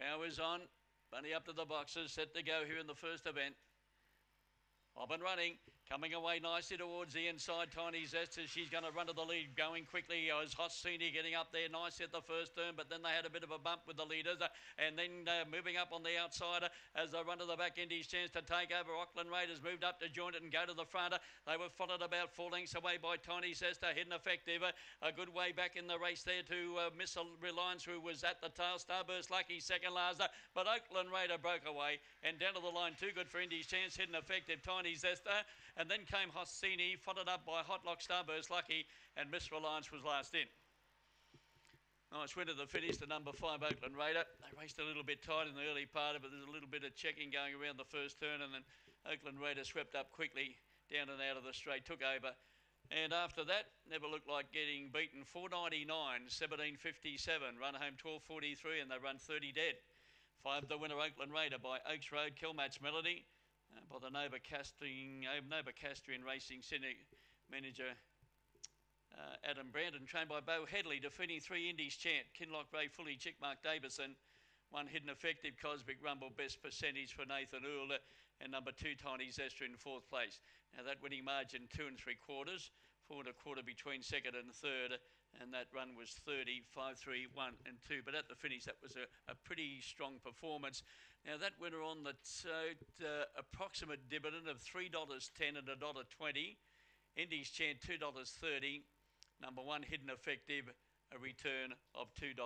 Powers on. Bunny up to the boxes, set to go here in the first event. Up and running, coming away nicely towards the inside. Tiny Zest as she's going to run to the lead, going quickly. As Hoscini getting up there nicely at the first turn, but then they had a bit of a bump with the leaders, uh, and then uh, moving up on the outside as they run to the back. Indy's chance to take over. Oakland Raiders moved up to join it and go to the front. Uh, they were followed about four lengths away by Tiny Zest, hidden effective. Uh, a good way back in the race there to uh, Miss Reliance, who was at the tail. Starburst Lucky second last, but Oakland Raider broke away and down to the line. Too good for Indy's chance, hidden effective. Tiny Zester, and then came Hoscini, followed up by Hotlock Starburst Lucky, and Miss Reliance was last in. Nice win to the finish, the number five Oakland Raider. They raced a little bit tight in the early part it. There's a little bit of checking going around the first turn, and then Oakland Raider swept up quickly down and out of the straight, took over. And after that, never looked like getting beaten. 499, 1757, run home 1243, and they run 30 dead. Five the winner, Oakland Raider by Oaks Road, Kilmatch Melody uh, by the Nova uh, Castrian Racing Sydney manager uh, Adam Brandon, trained by Bo Headley, defeating three Indies chant, Kinloch Ray, Fully, Chick Mark Davison, one hidden effective Cosmic Rumble, best percentage for Nathan Ould, and number two Tiny Zester in fourth place. Now that winning margin two and three quarters, a quarter between second and third, and that run was 30, 5, 3, 1 and 2. But at the finish, that was a, a pretty strong performance. Now that winner on the uh, approximate dividend of $3.10 and $1.20. Indies chant $2.30. Number one, hidden effective, a return of $2.